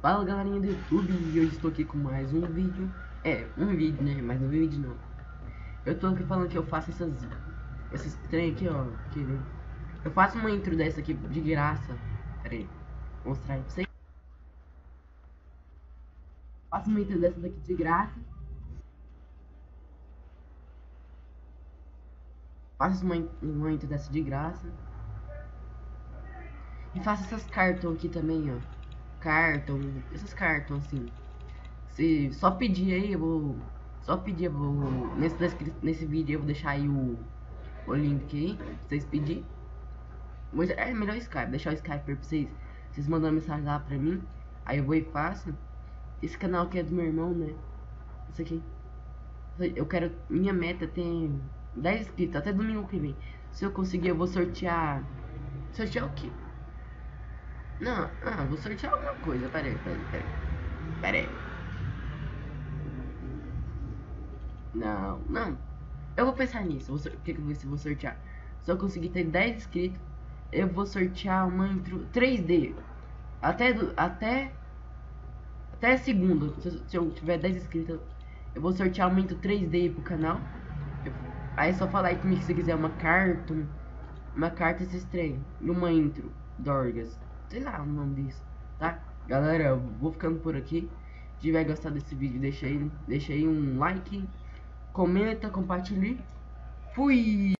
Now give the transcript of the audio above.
Fala galerinha do YouTube e hoje estou aqui com mais um vídeo. É, um vídeo né, mas não um vídeo não. Eu tô aqui falando que eu faço essas Esses trem aqui ó né? Eu faço uma intro dessa aqui de graça. Pera aí, vou mostrar aí pra vocês. Faço uma intro dessa daqui de graça. Faço uma, uma intro dessa de graça. E faço essas cartões aqui também ó cartão, esses cartões assim. Se só pedir aí, eu vou. Só pedir, eu vou. Nesse, nesse vídeo eu vou deixar aí o, o link aí, pra vocês pedirem. É melhor o Skype, deixar o Skype pra vocês. Vocês mandam mensagem lá pra mim. Aí eu vou e faço. Esse canal aqui é do meu irmão, né? Isso aqui. Eu quero. Minha meta tem 10 inscritos, até domingo que vem. Se eu conseguir, eu vou sortear. Sortear o quê? Não, ah, vou sortear alguma coisa. Pera aí, pera aí, pera aí. Pera aí. Não, não. Eu vou pensar nisso. O que, que eu vou sortear? Se eu conseguir ter 10 inscritos, eu vou sortear uma intro 3D. Até, do, até, até segunda. Se, se, eu tiver 10 inscritos, eu vou sortear uma intro 3D pro canal. Eu, aí é só falar aí comigo se quiser uma carta, uma carta esse trem. E uma intro, Dorgas sei lá o nome disso, tá? Galera, vou ficando por aqui. Se tiver gostado desse vídeo, deixa aí, deixa aí um like, comenta, compartilhe. Fui!